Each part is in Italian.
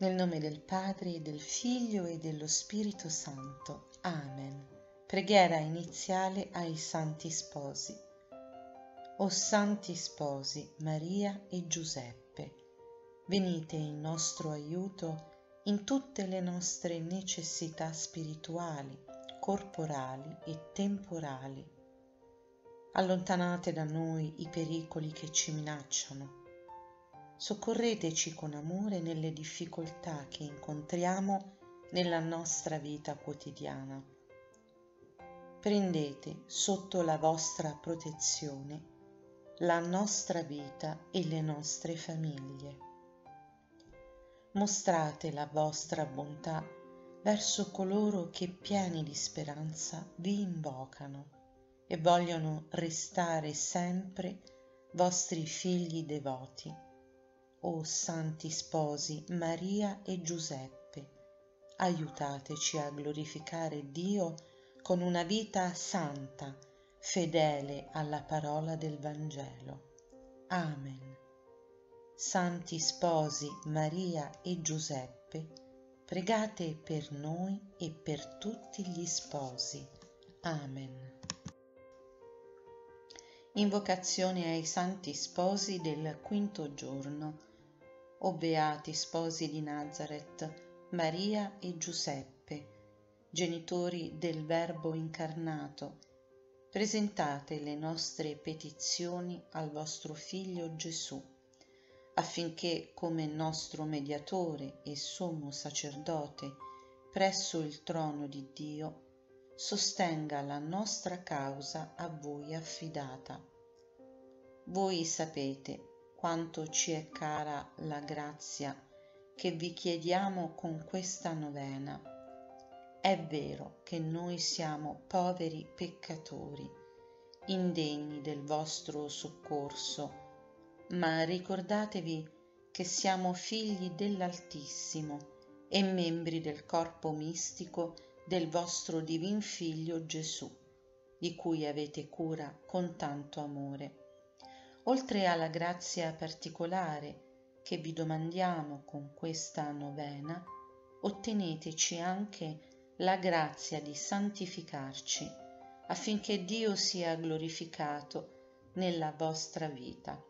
Nel nome del Padre, del Figlio e dello Spirito Santo. Amen. Preghiera iniziale ai Santi Sposi. O Santi Sposi Maria e Giuseppe, venite in nostro aiuto in tutte le nostre necessità spirituali, corporali e temporali. Allontanate da noi i pericoli che ci minacciano soccorreteci con amore nelle difficoltà che incontriamo nella nostra vita quotidiana. Prendete sotto la vostra protezione la nostra vita e le nostre famiglie. Mostrate la vostra bontà verso coloro che pieni di speranza vi invocano e vogliono restare sempre vostri figli devoti o santi sposi Maria e Giuseppe, aiutateci a glorificare Dio con una vita santa, fedele alla parola del Vangelo. Amen. Santi sposi Maria e Giuseppe, pregate per noi e per tutti gli sposi. Amen. Invocazione ai santi sposi del quinto giorno o beati sposi di Nazareth, Maria e Giuseppe, genitori del Verbo incarnato, presentate le nostre petizioni al vostro Figlio Gesù, affinché come nostro mediatore e sommo sacerdote presso il trono di Dio, sostenga la nostra causa a voi affidata. Voi sapete quanto ci è cara la grazia che vi chiediamo con questa novena. È vero che noi siamo poveri peccatori, indegni del vostro soccorso, ma ricordatevi che siamo figli dell'Altissimo e membri del corpo mistico del vostro divin Figlio Gesù, di cui avete cura con tanto amore oltre alla grazia particolare che vi domandiamo con questa novena, otteneteci anche la grazia di santificarci affinché Dio sia glorificato nella vostra vita.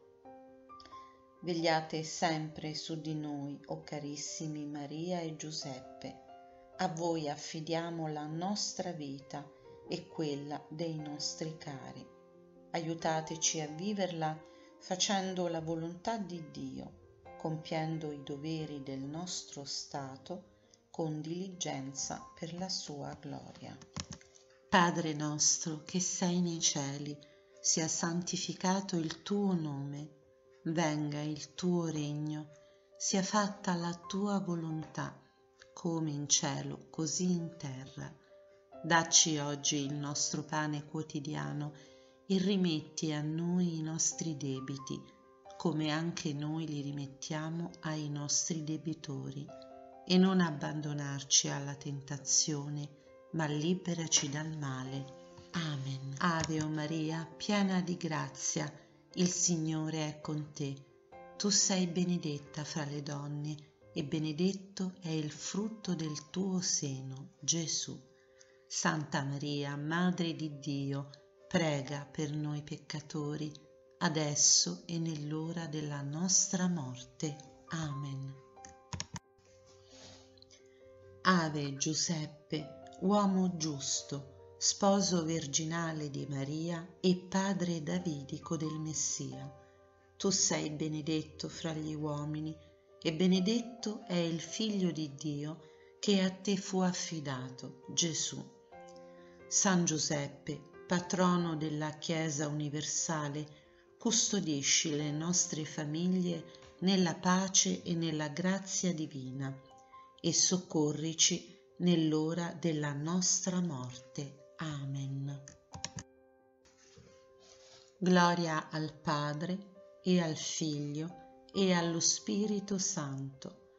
Vegliate sempre su di noi, o oh carissimi Maria e Giuseppe. A voi affidiamo la nostra vita e quella dei nostri cari aiutateci a viverla facendo la volontà di Dio, compiendo i doveri del nostro Stato con diligenza per la sua gloria. Padre nostro che sei nei cieli, sia santificato il tuo nome, venga il tuo regno, sia fatta la tua volontà, come in cielo, così in terra. Dacci oggi il nostro pane quotidiano e rimetti a noi i nostri debiti, come anche noi li rimettiamo ai nostri debitori, e non abbandonarci alla tentazione, ma liberaci dal male. Amen. Ave o Maria, piena di grazia, il Signore è con te. Tu sei benedetta fra le donne, e benedetto è il frutto del tuo seno, Gesù. Santa Maria, Madre di Dio, prega per noi peccatori, adesso e nell'ora della nostra morte. Amen. Ave Giuseppe, uomo giusto, sposo virginale di Maria e padre davidico del Messia, tu sei benedetto fra gli uomini e benedetto è il figlio di Dio che a te fu affidato, Gesù. San Giuseppe, patrono della Chiesa universale, custodisci le nostre famiglie nella pace e nella grazia divina e soccorrici nell'ora della nostra morte. Amen. Gloria al Padre e al Figlio e allo Spirito Santo,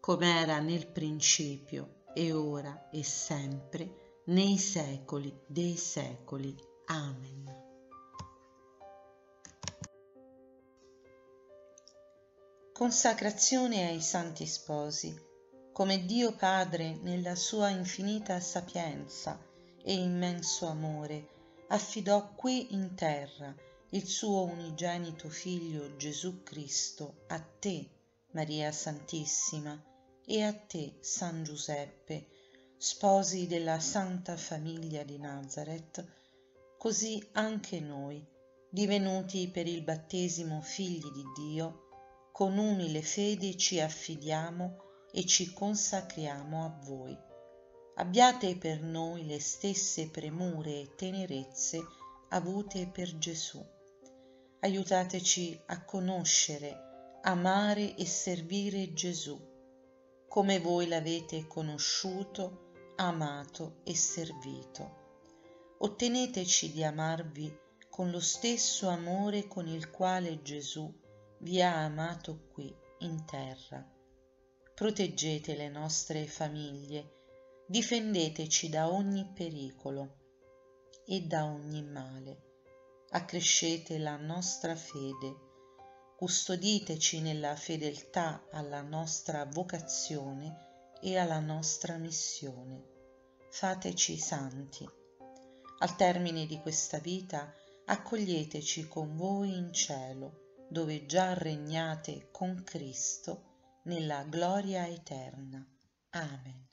come era nel principio e ora e sempre, nei secoli dei secoli. Amen. Consacrazione ai Santi Sposi, come Dio Padre nella sua infinita sapienza e immenso amore affidò qui in terra il suo unigenito Figlio Gesù Cristo a te, Maria Santissima, e a te, San Giuseppe, sposi della Santa Famiglia di Nazareth, così anche noi, divenuti per il battesimo figli di Dio, con umile fede ci affidiamo e ci consacriamo a voi. Abbiate per noi le stesse premure e tenerezze avute per Gesù. Aiutateci a conoscere, amare e servire Gesù, come voi l'avete conosciuto, amato e servito. Otteneteci di amarvi con lo stesso amore con il quale Gesù vi ha amato qui in terra. Proteggete le nostre famiglie, difendeteci da ogni pericolo e da ogni male. Accrescete la nostra fede, custoditeci nella fedeltà alla nostra vocazione e alla nostra missione. Fateci santi. Al termine di questa vita, accoglieteci con voi in cielo, dove già regnate con Cristo nella gloria eterna. Amen.